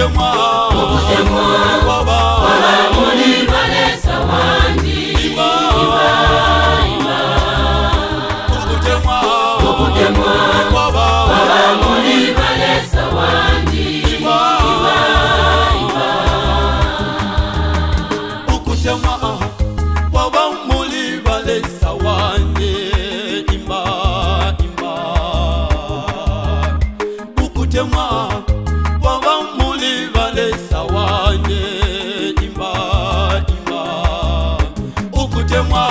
teu mal. moi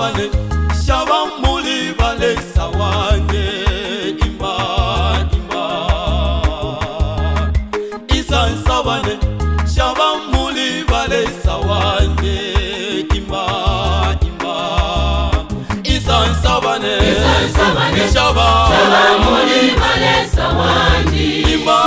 sabane shaba muli bale sawane imba imba isan sabane shaba muli bale sawane imba imba isan sabane isan sabane shaba shaba muli bale sawane imba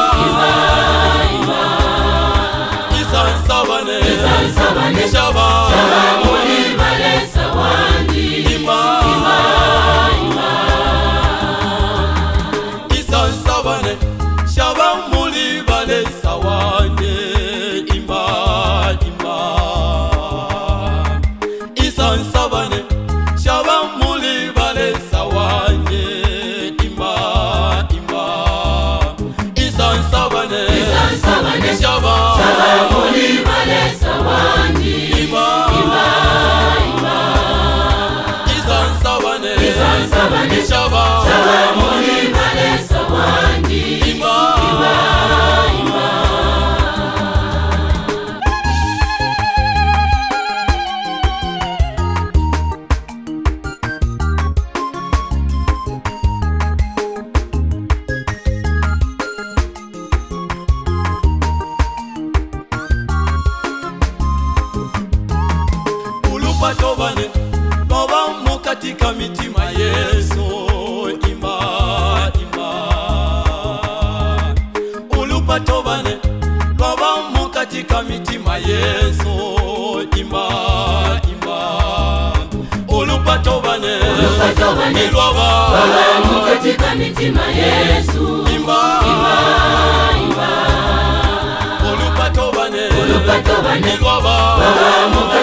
katika mitima yeso imba imba ulupatovanelwava ulupatovane ilwava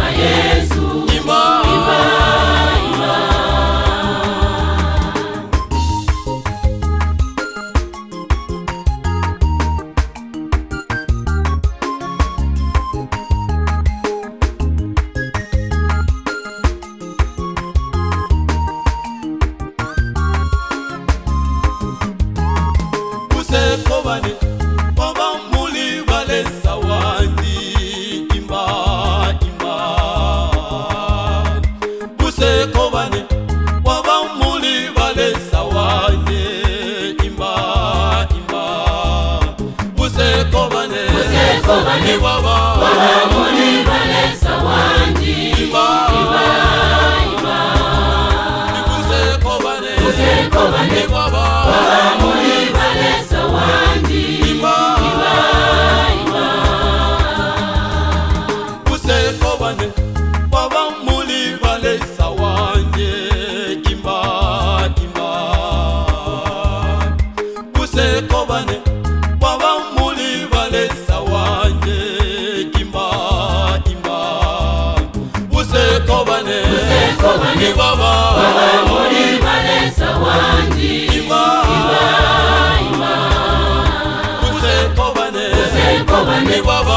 sekobane River